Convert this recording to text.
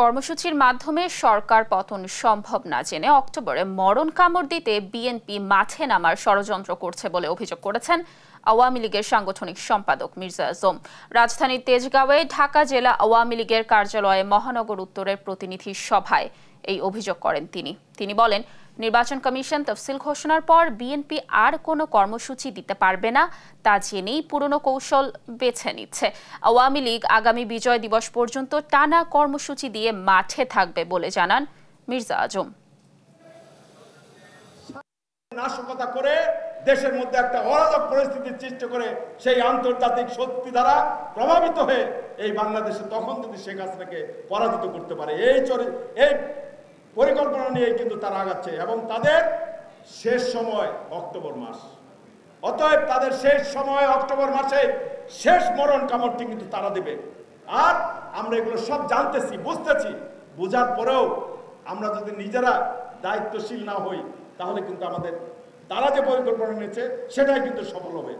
কর্মসূচির মাধ্যমে সরকার পতন সম্ভব না জেনে অক্টোবরে মরণ কামড় দিতে বিএনপি মাঠে নামার ষড়যন্ত্র করছে বলে অভিযোগ করেছেন আওয়ামী লীগের সাংগঠনিক সম্পাদক মির্জা আজম রাজধানীর তেজগাঁওয়ে ঢাকা জেলা আওয়ামী লীগের কার্যালয়ে মহানগর উত্তরের প্রতিনিধি সভায় এই অভিযোগ করেন তিনি। তিনি বলেন, নির্বাচন কমিশন তফসিল ঘোষণার পর বিএনপি আর কোনো কর্মসূচি দিতে পারবে না। তা জেনেই পুরনো কৌশল বেছে নিচ্ছে। আওয়ামী লীগ আগামী বিজয় দিবস পর্যন্ত টানা কর্মসূচি দিয়ে মাঠে থাকবে বলে জানান মির্জা আজম। নাশকতা করে দেশের মধ্যে একটা অরাজক পরিস্থিতির সৃষ্টি করে সেই আন্তর্জাতিক শক্তি দ্বারা প্রভাবিত হয়ে এই বাংলাদেশে তখন যদি শেখ হাসিনাকে পরাজিত করতে পারে, এই চরি, এই পরিকল্পনা নিয়ে কিন্তু তারা আগাচ্ছে এবং তাদের শেষ সময় অক্টোবর মাস। অতএব তাদের শেষ সময় অক্টোবর মাসে শেষ মরণ কামড়টি কিন্তু তারা দেবে। আর আমরা এগুলো সব জানতেছি, বুঝতেছি। বোঝার পরেও আমরা যদি নিজেরা দায়িত্বশীল না হই, তাহলে কিন্তু আমাদের, তারা যে পরিকল্পনা নিয়েছে, সেটাই কিন্তু সফল হবে।